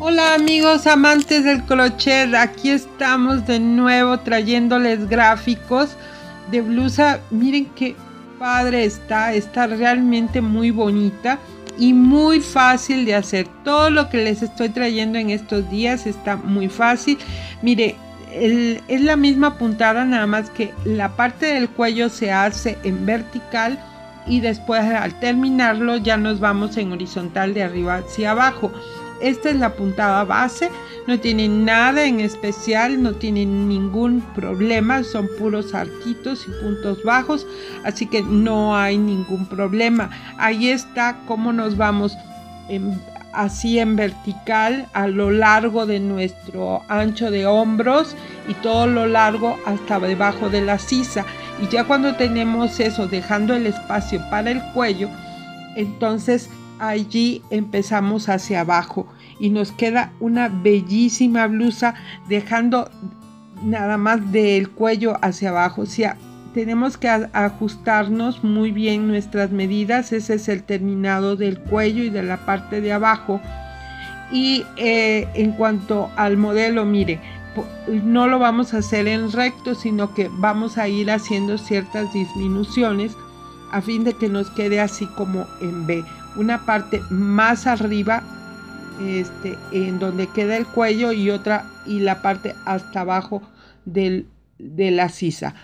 Hola amigos amantes del crochet, aquí estamos de nuevo trayéndoles gráficos de blusa. Miren qué padre está, está realmente muy bonita y muy fácil de hacer. Todo lo que les estoy trayendo en estos días está muy fácil. Mire, es la misma puntada, nada más que la parte del cuello se hace en vertical y después al terminarlo ya nos vamos en horizontal de arriba hacia abajo. Esta es la puntada base, no tiene nada en especial, no tiene ningún problema, son puros arquitos y puntos bajos, así que no hay ningún problema. Ahí está cómo nos vamos así en vertical a lo largo de nuestro ancho de hombros y todo lo largo hasta debajo de la sisa. Y ya cuando tenemos eso, dejando el espacio para el cuello, entonces allí empezamos hacia abajo y nos queda una bellísima blusa dejando nada más del cuello hacia abajo. O tenemos que ajustarnos muy bien nuestras medidas. Ese es el terminado del cuello y de la parte de abajo. Y eh, en cuanto al modelo, mire, no lo vamos a hacer en recto, sino que vamos a ir haciendo ciertas disminuciones a fin de que nos quede así como en B una parte más arriba este, en donde queda el cuello y otra y la parte hasta abajo del, de la sisa.